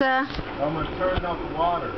Uh, I'm gonna turn off the water.